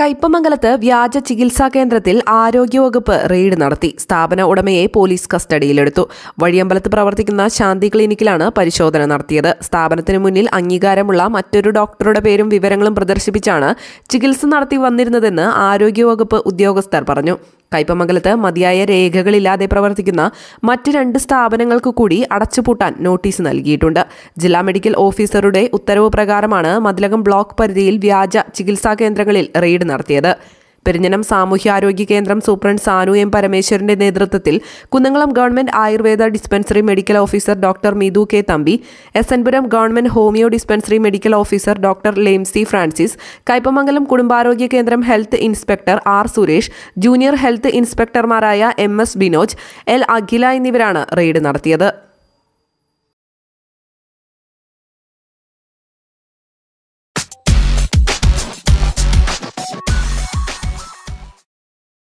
കയ്പമംഗലത്ത് വ്യാജ ചികിത്സാ കേന്ദ്രത്തിൽ ആരോഗ്യവകുപ്പ് റെയ്ഡ് നടത്തി. സ്ഥാപന ഉടമയെ പോലീസ് കസ്റ്റഡിയിലെടുത്തു. വഴിയമ്പലത്ത് പ്രവർത്തിക്കുന്ന ശാന്തി ക്ലിനിക്കിലാണ് പരിശോധന നടത്തിയത്. സ്ഥാപനത്തിന് മുന്നിൽ അംഗീകാരമുള്ള മറ്റൊരു ഡോക്ടറുടെ പേരും വിവരങ്ങളും പ്രദർശിപ്പിച്ചാണ് ചികിത്സ നടത്തി വന്നിരുന്നതെന്ന് ആരോഗ്യവകുപ്പ് ഉദ്യോഗസ്ഥർ പറഞ്ഞു. കയ്പമംഗലത്ത് മതിയായ രേഖകളില്ലാതെ പ്രവർത്തിക്കുന്ന മറ്റ് രണ്ട് സ്ഥാപനങ്ങൾക്ക് കൂടി അടച്ചുപൂട്ടാൻ നോട്ടീസ് നൽകിയിട്ടുണ്ട്. ജില്ലാ മെഡിക്കൽ ഓഫീസറുടെ ഉത്തരവ് പ്രകാരമാണ് മതിലകം ബ്ലോക്ക് പരിധിയിൽ വ്യാജ ചികിത്സാ കേന്ദ്രങ്ങളിൽ റെയ്ഡ് നടത്തിയത്. പെരിഞ്ഞനം സാമൂഹ്യാരോഗ്യ കേന്ദ്രം സൂപ്രണ്ട് സാനു എം പരമേശ്വരന്റെ നേതൃത്വത്തിൽ Kunnamkulam government ayurveda dispensary medical officer doctor Mithu K Thampi S government homoeo dispensary medical officer doctor Leimsy Francis Kaipamangalam കുടുംബാരോഗ്യ കേന്ദ്രം health inspector R Suresh junior health ഇൻസ്പെക്ടർമാരായ M S Binoj L Akhila എന്നിവരാണ് raid നടത്തിയത്.